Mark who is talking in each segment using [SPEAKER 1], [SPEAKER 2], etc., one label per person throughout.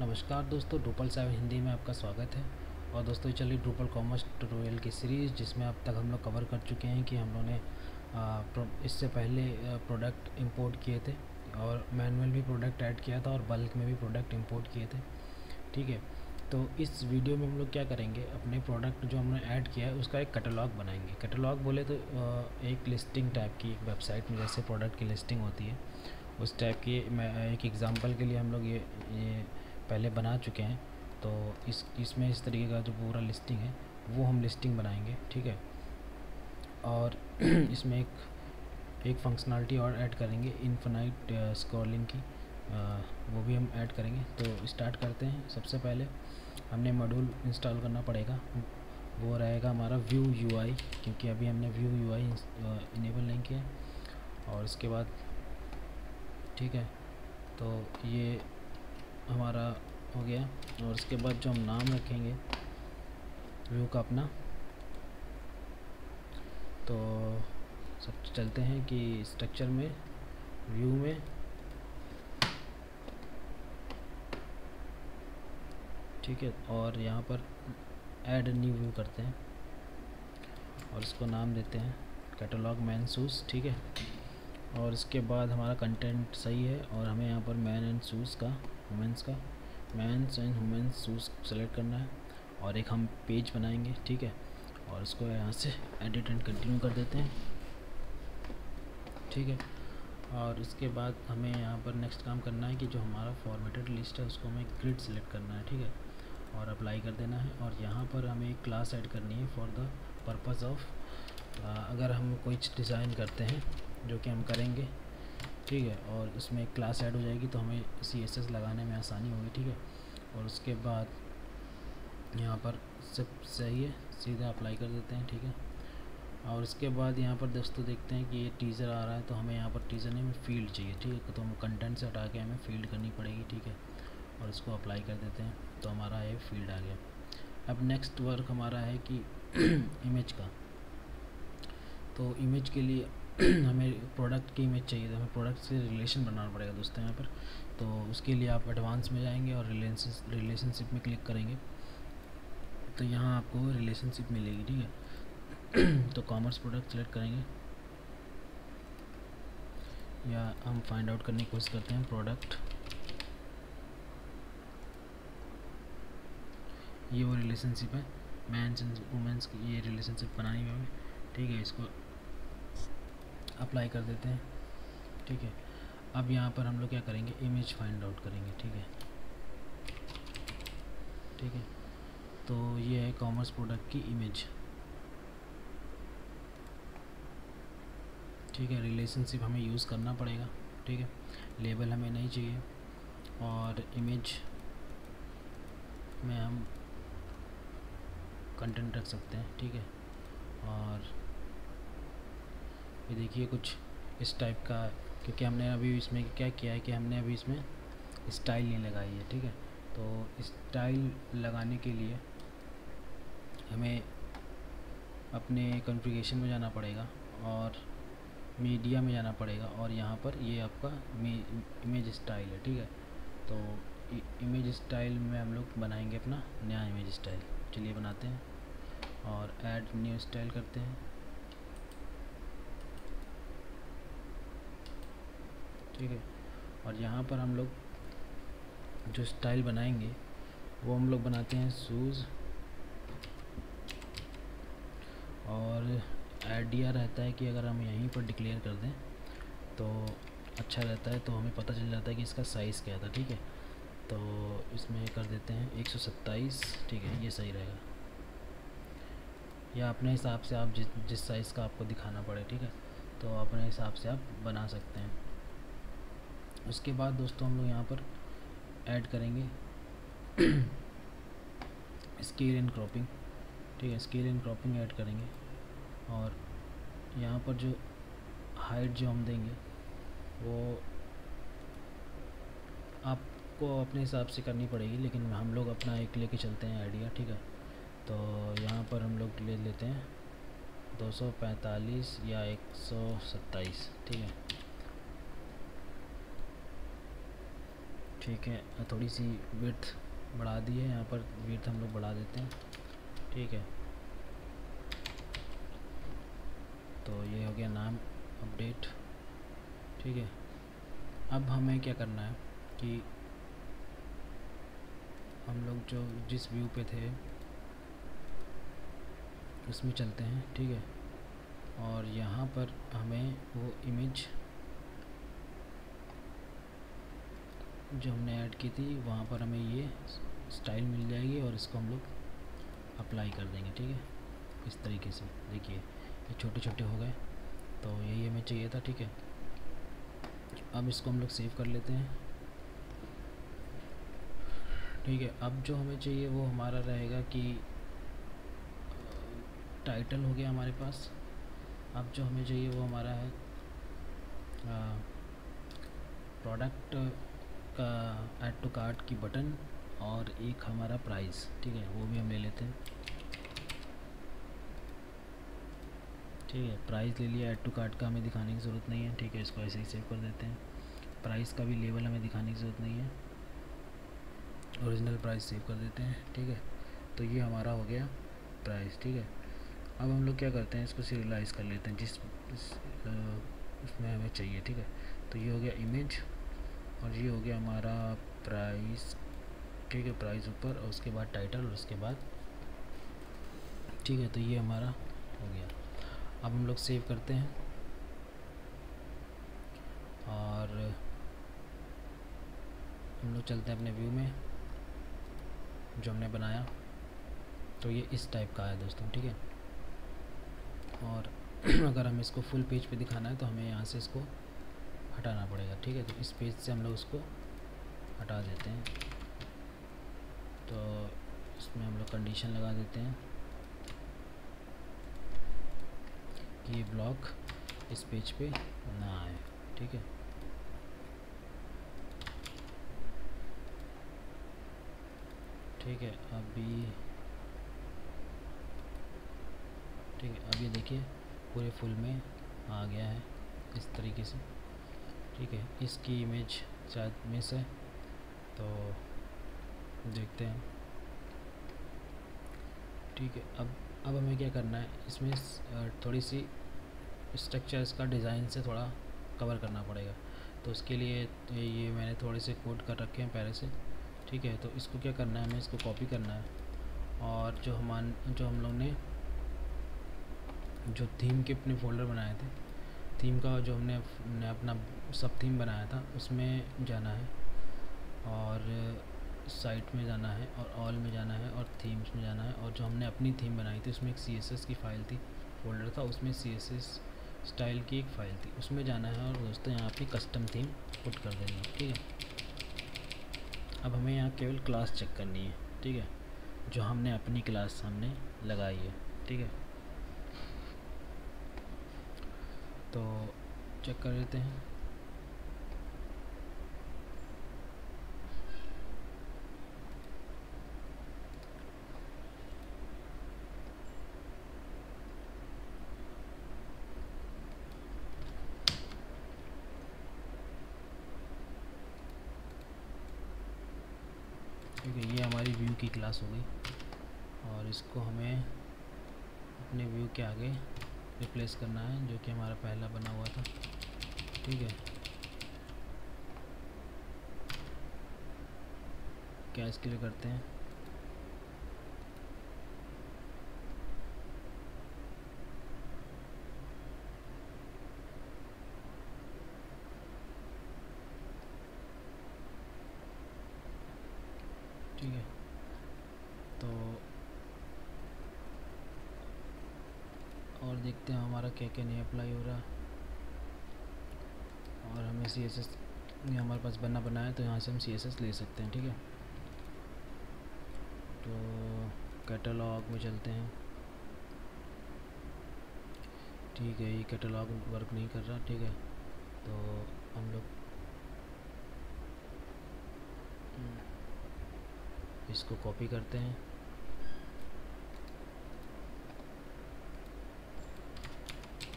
[SPEAKER 1] नमस्कार दोस्तों Drupal seven Hindi में आपका स्वागत है। और दोस्तों चलिए ड्रूपल कॉमर्स ट्यूटोरियल की सीरीज़ जिसमें अब तक हम लोग कवर कर चुके हैं कि हम लोगों ने इससे पहले प्रोडक्ट इंपोर्ट किए थे और मैनुअल भी प्रोडक्ट ऐड किया था और बल्क में भी प्रोडक्ट इंपोर्ट किए थे। ठीक है? तो इस वीडियो में हम लोग क्या करेंगे? अपने प्रोडक्ट जो हमने ऐड किया है, उसका एक कैटलॉग बनाएँगे। कैटलॉग बोले तो एक लिस्टिंग टाइप की वेबसाइट में जैसे प्रोडक्ट की लिस्टिंग होती है, उस टाइप की मैं, एक एग्ज़ाम्पल के लिए हम लोग ये ये पहले बना चुके हैं तो इस इसमें इस तरीके का जो पूरा लिस्टिंग है वो हम लिस्टिंग बनाएँगे ठीक है? और इसमें एक एक फंक्शनलिटी और ऐड करेंगे इनफिनाइट स्क्रॉलिंग की आ, वो भी हम ऐड करेंगे। तो स्टार्ट करते हैं सबसे पहले हमने मॉड्यूल इंस्टॉल करना पड़ेगा वो रहेगा हमारा व्यू यूआई क्योंकि अभी हमने व्यू यूआई इनेबल नहीं किया। और इसके बाद ठीक है तो ये हमारा हो गया और उसके बाद जो हम नाम रखेंगे, व्यू का अपना। तो सब चलते हैं कि स्ट्रक्चर में, व्यू में। ठीक है, और यहाँ पर ऐड न्यू व्यू करते हैं। और इसको नाम देते हैं कैटलॉग मैन शूज़ ठीक है। और इसके बाद हमारा कंटेंट सही है और हमें यहाँ पर मैन एंड शूज़ का वुमेंस का। Men's and women's shoes select करना है और एक हम पेज बनाएँगे, ठीक है? और इसको यहाँ से एडिट एंड कंटिन्यू कर देते हैं, ठीक है? और इसके बाद हमें यहाँ पर नेक्स्ट काम करना है कि जो हमारा फॉर्मेटेड लिस्ट है, उसको हमें ग्रिड सेलेक्ट करना है, ठीक है? और अप्लाई कर देना है। और यहाँ पर हमें एक क्लास ऐड करनी है फॉर द पर्पज़ ऑफ़ अगर हम कोई डिज़ाइन करते हैं, जो कि हम करेंगे ठीक है, और एक क्लास ऐड हो जाएगी तो हमें सी एस एस लगाने में आसानी होगी, ठीक है? और उसके बाद यहाँ पर सब सही है, सीधा अप्लाई कर देते हैं, ठीक है? और उसके बाद यहाँ पर दोस्तों देखते हैं कि ये टीज़र आ रहा है तो हमें यहाँ पर टीज़र नहीं, हमें फ़ील्ड चाहिए, ठीक है? तो हम कंटेंट से हटा के हमें फ़ील्ड करनी पड़ेगी, ठीक है? और इसको अप्लाई कर देते हैं तो हमारा ये फ़ील्ड आ गया। अब नेक्स्ट वर्क हमारा है कि इमेज का। तो इमेज के लिए हमें प्रोडक्ट की इमेज चाहिए हमें प्रोडक्ट से रिलेशन बनाना पड़ेगा दोस्तों यहाँ पर। तो उसके लिए आप एडवांस में जाएँगे और रिलेशनशिप में क्लिक करेंगे। तो यहाँ आपको रिलेशनशिप मिलेगी, ठीक है? तो कॉमर्स प्रोडक्ट सेलेक्ट करेंगे। या हम फाइंड आउट करने की कोशिश करते हैं प्रोडक्ट ये वो रिलेशनशिप है। मैंस एंड वुमेंस की ये रिलेशनशिप बनानी है हमें। ठीक है, इसको अप्लाई कर देते हैं। ठीक है? अब यहाँ पर हम लोग क्या करेंगे? इमेज फाइंड आउट करेंगे, ठीक है? ठीक है? तो ये है कॉमर्स प्रोडक्ट की इमेज ठीक है? रिलेशनशिप हमें यूज़ करना पड़ेगा, ठीक है? लेबल हमें नहीं चाहिए। और इमेज में हम कंटेंट रख सकते हैं, ठीक है? और ये देखिए कुछ इस टाइप का, क्योंकि हमने अभी इसमें क्या किया है कि हमने अभी इसमें स्टाइल नहीं लगाई है, ठीक है? तो स्टाइल लगाने के लिए हमें अपने कॉन्फ़िगरेशन में जाना पड़ेगा और मीडिया में जाना पड़ेगा और यहाँ पर ये आपका इमेज स्टाइल है, ठीक है? तो इमेज स्टाइल में हम लोग बनाएँगे अपना नया इमेज स्टाइल चलिए बनाते हैं और ऐड न्यू स्टाइल करते हैं। ठीक है। और यहाँ पर हम लोग जो स्टाइल बनाएँगे, वो हम लोग बनाते हैं शूज़ और आइडिया रहता है कि अगर हम यहीं पर डिक्लेयर कर दें तो अच्छा रहता है। तो हमें पता चल जाता है कि इसका साइज़ क्या था, ठीक है? तो इसमें कर देते हैं 127 ठीक है? ये सही रहेगा। या अपने हिसाब से आप जिस जिस साइज़ का आपको दिखाना पड़े, ठीक है? तो अपने हिसाब से आप बना सकते हैं। उसके बाद दोस्तों हम लोग यहाँ पर ऐड करेंगे स्केल एंड क्रॉपिंग ठीक है स्केल एंड क्रॉपिंग ऐड करेंगे और यहाँ पर जो हाइट जो हम देंगे, वो आपको अपने हिसाब से करनी पड़ेगी, लेकिन हम लोग अपना एक लेके चलते हैं आइडिया ठीक है? तो यहाँ पर हम लोग ले लेते हैं 245 या 127 ठीक है? ठीक है। थोड़ी सी विर्थ बढ़ा दी है। यहाँ पर विर्थ हम लोग बढ़ा देते हैं। ठीक है। तो ये हो गया नाम अपडेट ठीक है। अब हमें क्या करना है कि हम लोग जो जिस व्यू पे थे, उसमें चलते हैं। ठीक है। और यहाँ पर हमें वो इमेज जो हमने ऐड की थी, वहाँ पर हमें ये स्टाइल मिल जाएगी और इसको हम लोग अप्लाई कर देंगे, ठीक है? इस तरीके से। देखिए, ये छोटे छोटे हो गए तो यही हमें चाहिए था, ठीक है? अब इसको हम लोग सेव कर लेते हैं। ठीक है, अब जो हमें चाहिए वो हमारा रहेगा कि टाइटल हो गया हमारे पास। अब जो हमें चाहिए वो हमारा है प्रोडक्ट का ऐड टू कार्ट की बटन और एक हमारा प्राइस ठीक है, वो भी हम ले लेते हैं। ठीक है प्राइस ले लिया ऐड टू कार्ट का हमें दिखाने की ज़रूरत नहीं है, ठीक है, इसको ऐसे ही सेव कर देते हैं। प्राइस का भी लेवल हमें दिखाने की ज़रूरत नहीं है। ओरिजिनल प्राइस सेव कर देते हैं, ठीक है। तो ये हमारा हो गया प्राइस ठीक है। अब हम लोग क्या करते हैं, इसको सीरियलाइज़ कर लेते हैं, जिस उसमें हमें चाहिए, ठीक है। तो ये हो गया इमेज और ये हो गया हमारा प्राइस ठीक है प्राइस ऊपर और उसके बाद टाइटल और उसके बाद ठीक है तो ये हमारा हो गया। अब हम लोग सेव करते हैं। और हम लोग चलते हैं अपने व्यू में, जो हमने बनाया। तो ये इस टाइप का है दोस्तों, ठीक है। और अगर हमें इसको फुल पेज पे दिखाना है तो हमें यहाँ से इसको हटाना पड़ेगा, ठीक है? तो इस पेज से हम लोग उसको हटा देते हैं। तो इसमें हम लोग कंडीशन लगा देते हैं। कि ये ब्लॉक इस पेज पे ना आए, ठीक है? ठीक है, अभी, ठीक है ये देखिए, पूरे फुल में आ गया है, इस तरीके से। ठीक है, इसकी इमेज शायद मिस है तो देखते हैं। ठीक है, अब अब हमें क्या करना है? इसमें थोड़ी सी स्ट्रक्चर इसका डिज़ाइन से थोड़ा कवर करना पड़ेगा। तो उसके लिए ये मैंने थोड़े से कोड कर रखे हैं पहले से। ठीक है तो इसको क्या करना है? हमें इसको कॉपी करना है। और जो हम जो हम लोग ने, जो थीम के अपने फोल्डर बनाए थे थीम का जो हमने ने अपना सब थीम बनाया था, उसमें जाना है। और साइट में जाना है, और ऑल में जाना है, और थीम्स में जाना है। और जो हमने अपनी थीम बनाई थी, उसमें एक सीएसएस की फ़ाइल थी फोल्डर था, उसमें सीएसएस स्टाइल की एक फ़ाइल थी। उसमें जाना है, और दोस्तों यहाँ पे कस्टम थीम पुट कर देनी है, ठीक है? अब हमें यहाँ केवल क्लास चेक करनी है, ठीक है? जो हमने अपनी क्लास हमने लगाई है, ठीक है? तो चेक कर लेते हैं। ये हमारी व्यू की क्लास हो गई। और इसको हमें अपने व्यू के आगे रिप्लेस करना है, जो कि हमारा पहला बना हुआ था। ठीक है? क्या इसके लिए करते हैं ठीक है तो और देखते हैं हमारा क्या क्या नहीं अप्लाई हो रहा। और हमें सी एस एस हमारे पास बना बनाया तो यहाँ से हम सी एस एस ले सकते हैं, ठीक है? तो कैटलॉग में चलते हैं। ठीक है, ये कैटलॉग वर्क नहीं कर रहा, ठीक है? तो हम लोग इसको कॉपी करते हैं।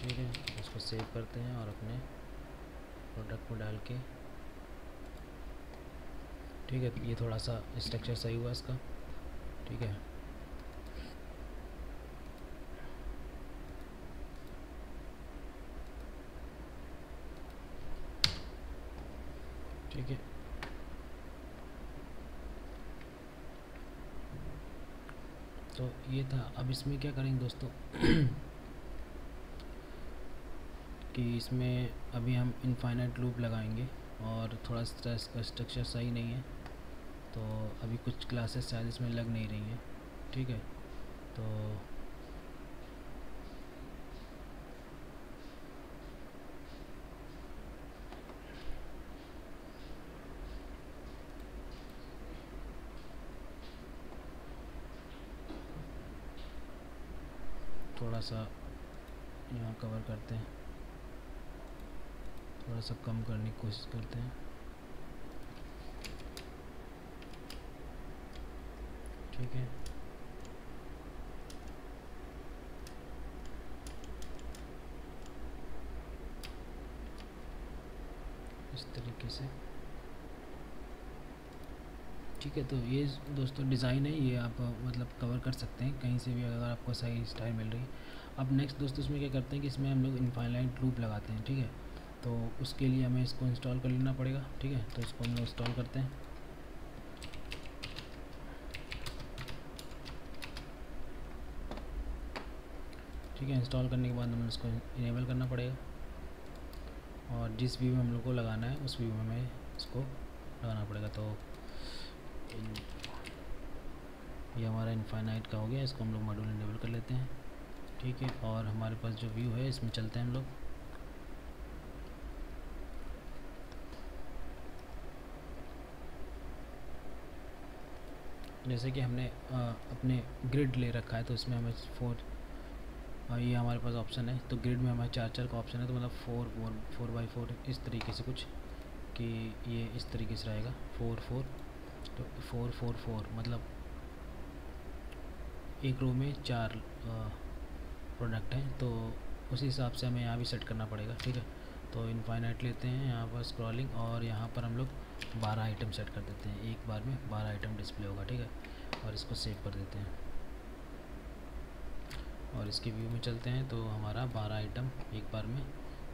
[SPEAKER 1] ठीक है इसको सेव करते हैं और अपने प्रोडक्ट को डाल के। ठीक है, ये थोड़ा सा स्ट्रक्चर सही हुआ इसका। ठीक है। ठीक है। तो ये था। अब इसमें क्या करेंगे दोस्तों? कि इसमें अभी हम इनफाइनाइट लूप लगाएँगे और थोड़ा सा इसका स्ट्रक्चर सही नहीं है। तो अभी कुछ क्लासेस शायद इसमें लग नहीं रही हैं। ठीक है? तो थोड़ा सा यहाँ कवर करते हैं। थोड़ा सा कम करने की कोशिश करते हैं। ठीक है। इस तरीके से। ठीक है तो ये दोस्तों डिज़ाइन है, ये आप मतलब कवर कर सकते हैं, कहीं से भी अगर आपको सही स्टाइल मिल रही है। अब नेक्स्ट दोस्तों इसमें क्या करते हैं कि इसमें हम लोग इनफाइनाइट लूप लगाते हैं, ठीक है? तो उसके लिए हमें इसको इंस्टॉल कर लेना पड़ेगा, ठीक है? तो इसको हम लोग इंस्टॉल करते हैं। ठीक है इंस्टॉल करने के बाद हमें इसको इनेबल करना पड़ेगा। और जिस व्यू में हम लोग को लगाना है, उस व्यू में हमें इसको लगाना पड़ेगा। तो ये हमारा इनफाइनाइट का हो गया, इसको हम लोग मॉड्यूल इनेबल कर लेते हैं। ठीक है, और हमारे पास जो व्यू है, इसमें चलते हैं हम लोग। जैसे कि हमने अपने ग्रिड ले रखा है तो इसमें हमें फोर ये हमारे पास ऑप्शन है। तो ग्रिड में हमारे चार चार का ऑप्शन है तो मतलब four four four by four इस तरीके से कुछ कि ये इस तरीके से रहेगा। फोर फोर तो फोर फोर फोर मतलब एक रो में चार प्रोडक्ट हैं तो उसी हिसाब से हमें यहाँ भी सेट करना पड़ेगा, ठीक है? तो इनफाइनाइट लेते हैं, यहाँ पर स्क्रॉलिंग और यहाँ पर हम लोग बारह आइटम सेट कर देते हैं, एक बार में बारह आइटम डिस्प्ले होगा, ठीक है? और इसको सेव कर देते हैं। और इसके व्यू में चलते हैं तो हमारा बारह आइटम एक बार में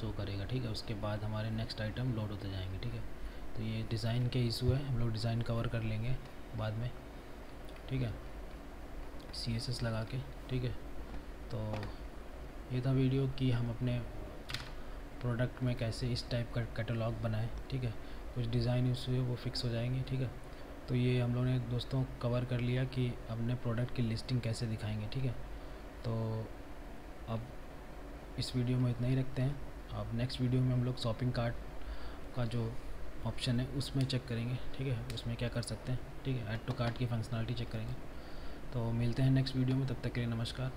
[SPEAKER 1] शो करेगा, ठीक है? उसके बाद हमारे नेक्स्ट आइटम लोड होते जाएँगे, ठीक है? तो ये डिज़ाइन के इशू है, हम लोग डिज़ाइन कवर कर लेंगे बाद में, ठीक है? सी एस एस लगा के, ठीक है? तो ये था वीडियो कि हम अपने प्रोडक्ट में कैसे इस टाइप का कैटलॉग बनाएँ, ठीक है? कुछ डिज़ाइन इशू वो फिक्स हो जाएँगे, ठीक है? तो ये हम लोगों ने दोस्तों कवर कर लिया कि अपने प्रोडक्ट की लिस्टिंग कैसे दिखाएँगे, ठीक है? तो अब इस वीडियो में इतना ही रखते हैं। अब नेक्स्ट वीडियो में हम लोग शॉपिंग कार्ट का जो ऑप्शन है, उसमें चेक करेंगे, ठीक है? उसमें क्या कर सकते हैं, ठीक है? ऐड टू कार्ट की फंक्शनलिटी चेक करेंगे। तो मिलते हैं नेक्स्ट वीडियो में, तब तक के लिए नमस्कार।